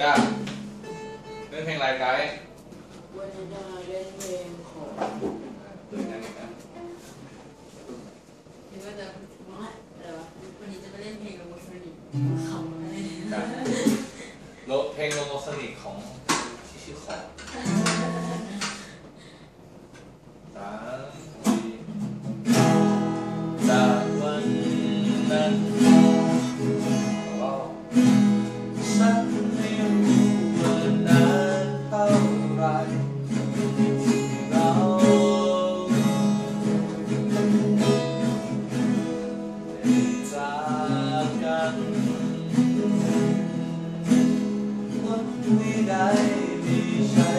จ้าเล่นเพลงอะไรไกด์วันนาเล่นเพลงของตัวนเองนะหรือว่ว่าวันนี้จะไปเล่นเพลงโลโมสนิกขำอะไรโลเพลงโลโมสนิกของที่ชื่อของสามสี่จากวันนั้น กันวันนี้ได้มีฉัน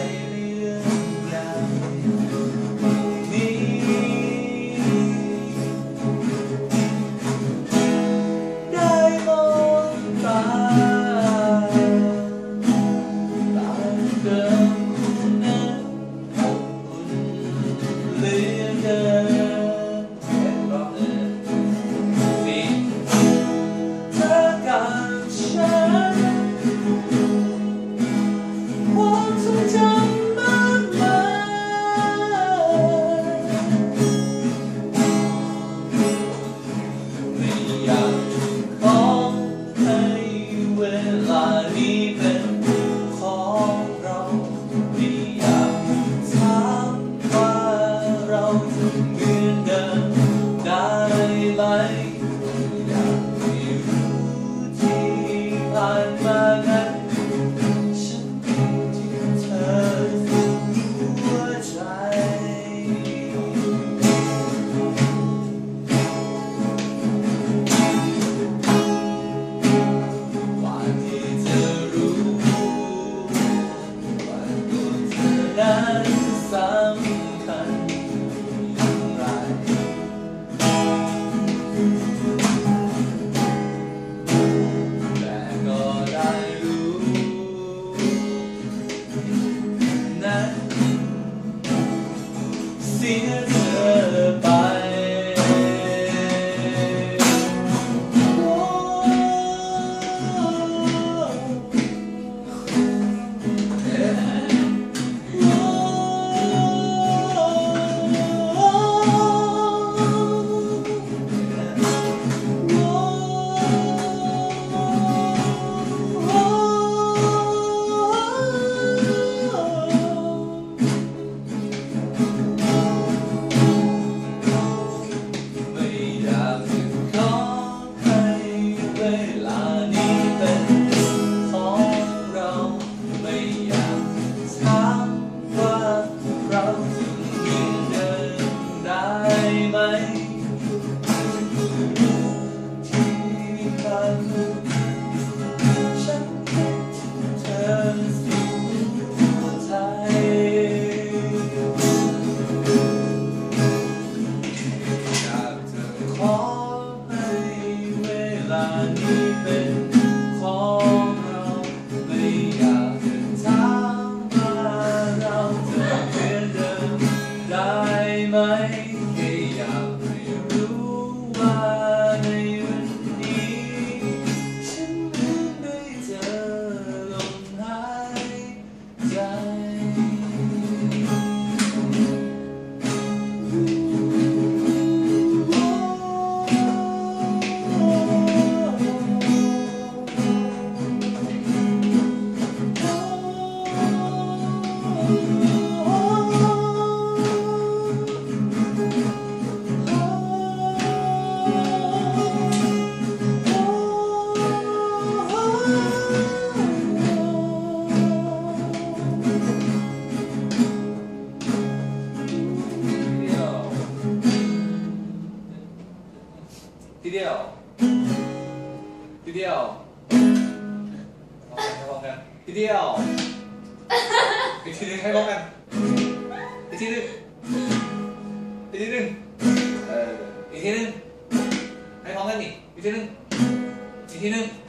低调，低调来，开放ว低调，哈เดียวที่เดียวที่เดียวที่นี่